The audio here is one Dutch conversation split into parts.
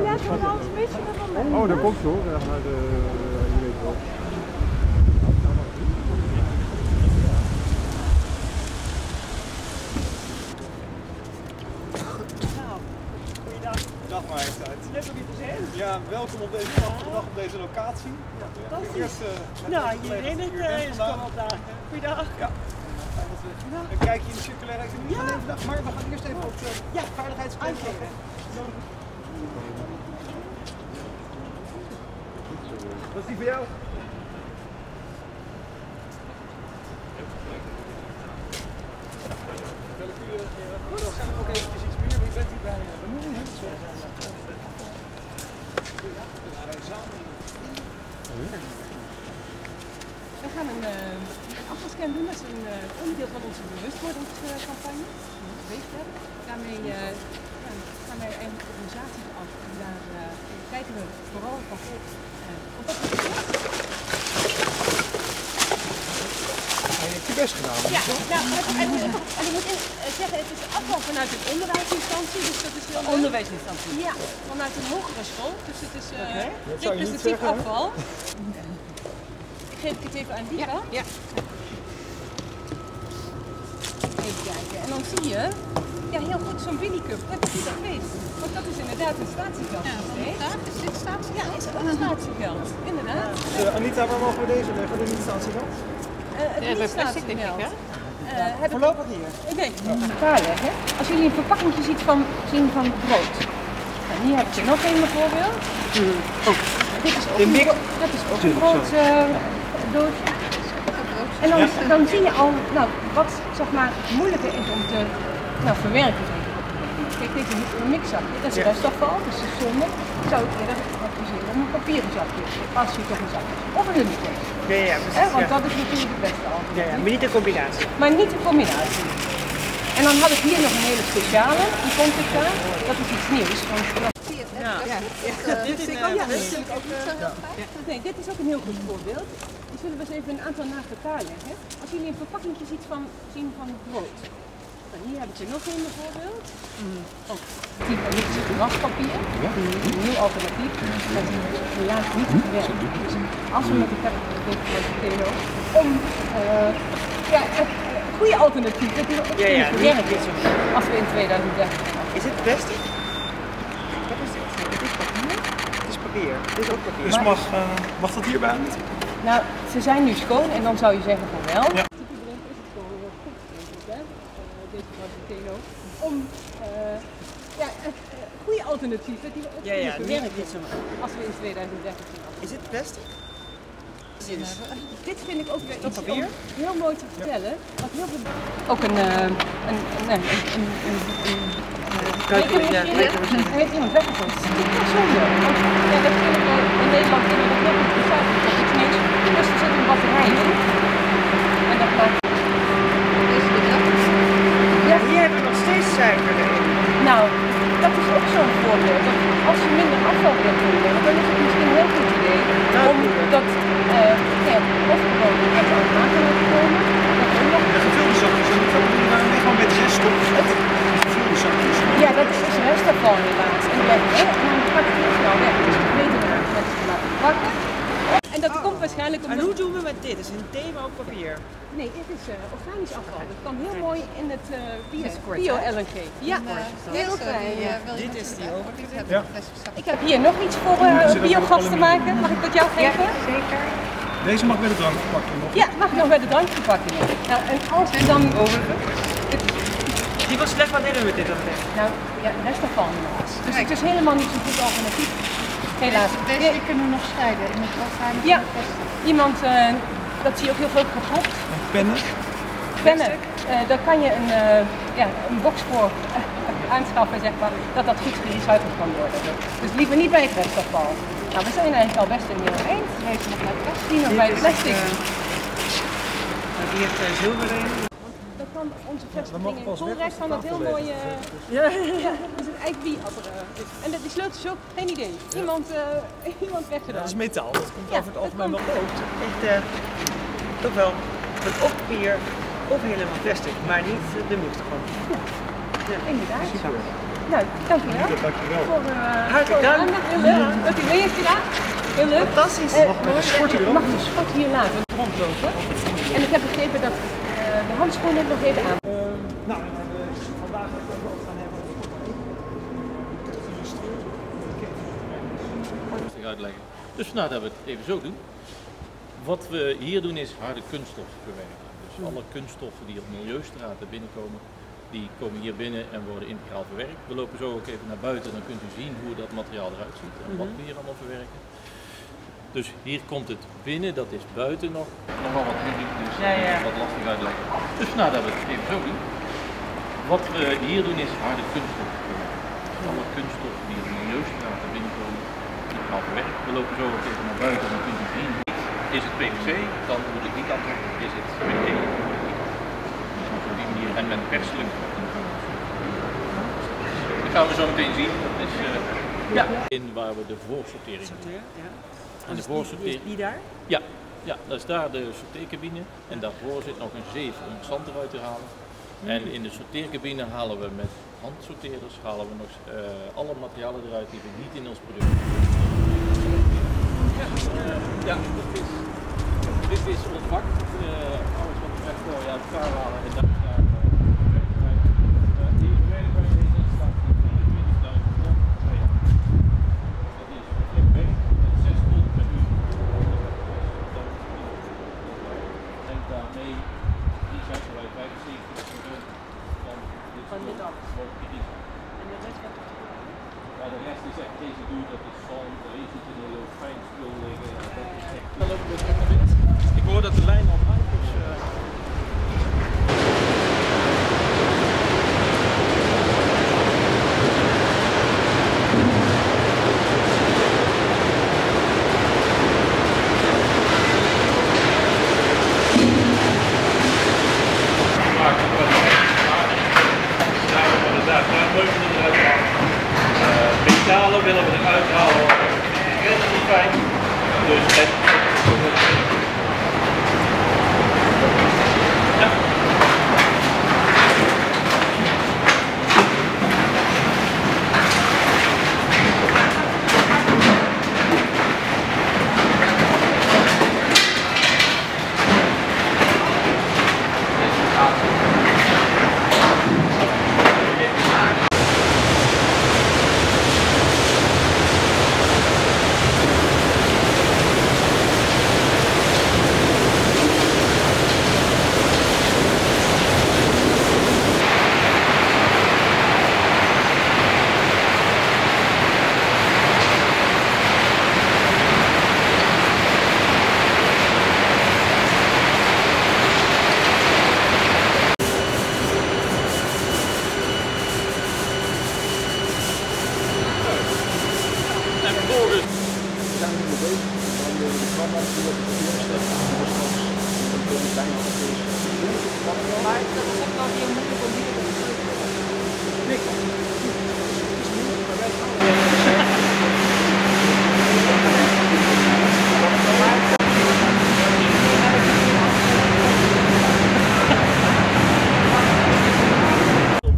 Ja, het een beetje van Oh, dat komt zo. Ja, maar de, je weet wel. Dag majesteit. Leuk om je te zien. Ja, welkom op deze prachtige dag op deze locatie. Fantastisch. Eerst, eh, met Nou, het, hier eh, is vandaag. dagen. Goeiedag. Ja. Een kijkje in de circulaire economie vandaag. Maar we gaan eerst even op de Ja. Wat is die voor jou? We gaan een uh, afvalscan doen. Dat is een uh, onderdeel van onze bewustwordingscampagne. Daarmee uh, ja, gaan wij eigenlijk organisaties af. En daar uh, kijken we vooral van op. Wat Je hebt je best gedaan. Ja, nou, en, en, en ik moet in, zeggen, het is afval vanuit een onderwijsinstantie. Dus dat is heel Onderwijsinstantie? Ja, vanuit een hogere school. Dus het is uh, je niet representatief afval. Ik geef het even aan Lieve. Ja. Even kijken. En dan zie je, ja heel goed, zo'n Billy Cup. Dat je dat weet. Want dat is inderdaad een statiegeld. Ja, inderdaad. Is dit statiegeld? Ja, is ook een statiegeld. Inderdaad. Uh, Anita, waar mogen we deze leggen? De niet-statiegang? Uh, het Ja, is bij niet plastic denk ik, statiegeld. hè? Uh, ik Voorlopig hier. Oké, elkaar leggen. Als jullie een verpakking ziet van, zien van brood. Nou, hier heb je nog een bijvoorbeeld. Oh. Dit is ook een, dat is ook een brooddoosje. en dan, dan zie je al nou, wat zeg maar, moeilijker is om te nou, verwerken. Kijk, dit is een mixzakje. Dat is Ja. restafval, dus dat is zonde. Ik zou het eerder adviseren om een papieren zakje. Als je toch een zakje. Of een lummitek. Ja, ja, want dat is natuurlijk het beste alternatief. Ja, ja, maar niet een combinatie. Maar niet de combinatie. En dan had ik hier nog een hele speciale, die vond ik daar. Dat is iets nieuws. Want, Ja. dit is, ja, dat is natuurlijk ook, nee, dit is ook een heel goed voorbeeld. Die zullen we eens even een aantal naast elkaar leggen. Als jullie een verpakking ziet van, zien van brood. Hier heb ik er nog een bijvoorbeeld. Oh, die van dit is het waspapier. Een nieuw alternatief. Dat is helaas niet gewerkt. Dus als we met de verpakking om uh, ja, het uh, goede alternatieven die we ook Ja, ja, niet verwerken als we in 2030 gaan. Is het plastic? Wat is dit? Dit is papier? Het is papier. Dit is ook papier. Dus mag, uh, mag dat hierbij Anita? Nou, ze zijn nu schoon en dan zou je zeggen van wel. Ja. Iedereen is het gewoon heel goed, denk ik, hè? Uh, deze Martino. Om uh, ja, uh, goede alternatieven die we ook Ja, ja, als we in 2030 gaan. Is het plastic? Dit vind ik ook weer iets papier? om heel mooi te vertellen. Wat heel veel... Ook een, uh, een, een, nee, een, een, heeft iemand weggegooid. Dat is toch zonde. Want ja, dat vind ik wel, in Nederland kunnen we dat heel goed recyclen. Dat is niks. Dus er zit een batterij in. En dat maakt... Ja, hier hebben we nog steeds suiker erin. Nou, dat is ook zo'n voorbeeld. Dat als je minder afval wilt doen, dan is het misschien een heel goed idee om dat uh, ja, of gewoon uit de automaten te komen. Dat ook nog. De gevulde zakjes, Anita, moet je daar gewoon met reststof? Gevulde zakjes. Ja, dat is restafval helaas. En, dat, hè, en dan gaat het heel snel weg. Dus we weten dat we mensen te laten bakken. En dat komt waarschijnlijk En omdat... hoe doen we met dit? Is een thema op papier? Nee, dit is uh, organisch afval. Dat kan heel mooi in het uh, bio-LNG. ja, heel fijn. Ja. Dit is die overkant. Ja. Ik heb hier nog iets voor uh, biogas te maken. Mag ik dat jou geven? zeker. Deze mag met de drankverpakking nog. Ja, mag ik nog bij de drankverpakkingen. Nou, en als we dan... Die was slecht, wat deden we met dit dan? Nou, ja, restafval helaas. Dus het is helemaal niet zo'n goed alternatief. Helaas. Deze kunnen we nog scheiden in het organisch Ja, iemand, uh, dat zie je ook heel veel. En pennen. Pennen, uh, daar kan je een, uh, ja, een box voor uh, aanschaffen, zeg maar, dat dat goed gerecycled kan worden. Dus liever niet bij het restafval. Nou, we zijn eigenlijk al best een heel eind. Heeft nog. Die nog bij plastic. die heeft zilver in. Onze vestiging in Koolrijk van dat heel mooie... Ja, ja, dat is een eikbie-apparaat. En dat die sleutels ook, geen idee. Iemand, uh, iemand weggedaan. Dat is metaal, dat komt Ja, over het algemeen wel rood. Echt uh, toch wel met of papier of helemaal plastic, maar niet de mix gewoon. Ja, inderdaad. Nou, dankjewel. Dankjewel. Voor, eh, Hartelijk dank. Heel leuk dat u mee heeft gedaan. Heel leuk. Fantastisch. Eh, ik mag de sport hier laten rondlopen. En ik heb begrepen dat eh, de handschoenen nog even aan. Nou, eh, vandaag gaan we het gaan hebben over uitleggen. Dus vandaar dat we het even zo doen. Wat we hier doen is harde kunststof verwerken. Dus alle kunststoffen die op milieustraten binnenkomen, die komen hier binnen en worden integraal verwerkt. We lopen zo ook even naar buiten, dan kunt u zien hoe dat materiaal eruit ziet en wat we hier allemaal verwerken. Dus hier komt het binnen, dat is buiten nog. Nogal wat heavy, dus Ja, ja. wat lastig uitleggen. Dus vandaar dat we het even zo doen. Wat we hier doen is harde kunststof alle kunststoffen die op milieustraten binnenkomen, integraal verwerkt. We lopen zo ook even naar buiten, dan kunt u zien. Is het PVC, dan moet ik niet aantrekken. Is het PE, dus op die manier en met perseling. Dat gaan we zo meteen zien. Dat is, eh, ja. In waar we de voorsortering doen. En de. Die daar? Ja, ja, dat is daar de sorteercabine. En daarvoor zit nog een zeef om het zand eruit te halen. En in de sorteercabine halen we met handsorteerders halen we nog eh, alle materialen eruit die we niet in ons product hebben. Ja, eh, ja dit, is, dit is ons vak. Eh, alles wat we wel uit elkaar halen en daar daar, eh, werken wij. Eh, hier werken wij in deze staat 24.000 ton per jaar. Dat is flink werk, met 6 ton per uur. En daarmee recyclen wij 75% van dit Van dit spul alles. wordt gerecycled. En de rest wordt Ja, de rest is echt deze duur, dat is zand, residueel, fijn spul liggen. Ja, dat is echt. Dan lopen we terug naar binnen. Ik hoor dat de lijn al draait, dus. eh, maken we wat Ja, inderdaad, daar moeten we eruit halen. Eh, metalen willen we eruit halen. Relatief fijn. Dus Maar dat is ook wel heel moeilijk om hier te doen.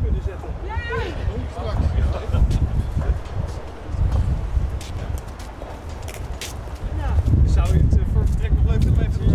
kunnen zetten. Zou je het eh, voor vertrek nog leuk vinden om even te doen?